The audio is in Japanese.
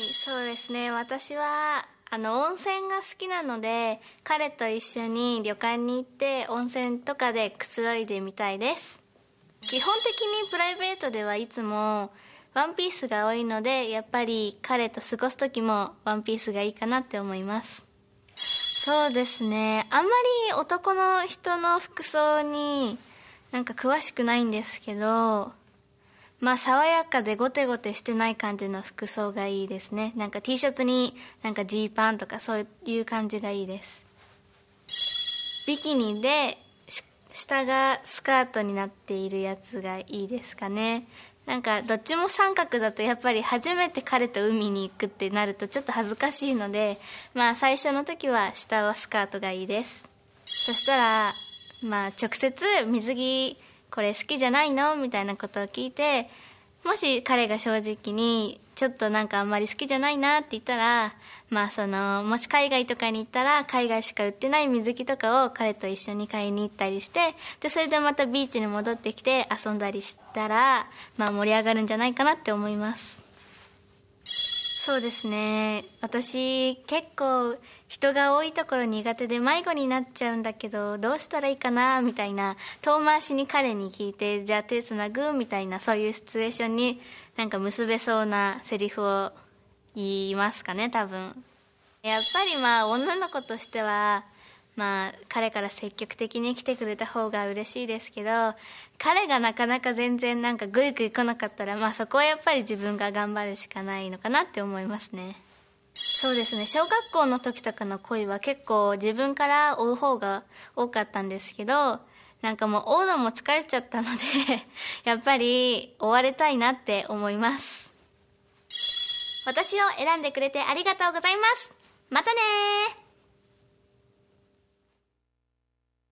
いそうですね。私はあの温泉が好きなので彼と一緒に旅館に行って温泉とかでくつろいでみたいです。基本的にプライベートではいつもワンピースが多いのでやっぱり彼と過ごす時もワンピースがいいかなって思います。そうですね。あんまり男の人の服装になんか詳しくないんですけどまあ爽やかでゴテゴテしてない感じの服装がいいですね。なんか T シャツになんかジーパンとかそういう感じがいいです。ビキニで下がスカートになっているやつがいいですかね。なんかどっちも三角だとやっぱり初めて彼と海に行くってなるとちょっと恥ずかしいのでまあ最初の時は下はスカートがいいです。そしたらまあ直接水着これ好きじゃないの？みたいなことを聞いてもし彼が正直にちょっとなんかあんまり好きじゃないなって言ったらまあそのもし海外とかに行ったら海外しか売ってない水着とかを彼と一緒に買いに行ったりしてでそれでまたビーチに戻ってきて遊んだりしたらまあ盛り上がるんじゃないかなって思います。そうですね。私結構人が多いところ苦手で迷子になっちゃうんだけどどうしたらいいかなみたいな遠回しに彼に聞いてじゃあ手つなぐみたいなそういうシチュエーションになんか結べそうなセリフを言いますかね多分。やっぱりまあ女の子としてはまあ彼から積極的に来てくれた方が嬉しいですけど彼がなかなか全然なんかグイグイ来なかったらまあそこはやっぱり自分が頑張るしかないのかなって思いますね。そうですね。小学校の時とかの恋は結構自分から追う方が多かったんですけどなんかもう追うのも疲れちゃったので やっぱり追われたいなって思います。私を選んでくれてありがとうございます。またね